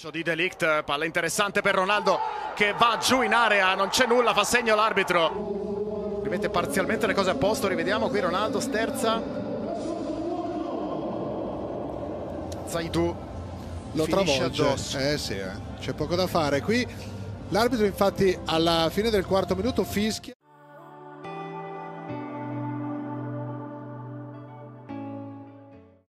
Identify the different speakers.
Speaker 1: Di Delict, palla interessante per Ronaldo che va giù in area, non c'è nulla, fa segno l'arbitro. Rimette parzialmente le cose a posto, rivediamo qui Ronaldo sterza. Zaidu
Speaker 2: lo travolge.
Speaker 1: addosso.
Speaker 2: Eh sì, eh. c'è poco da fare. Qui l'arbitro infatti alla fine del quarto minuto fischia.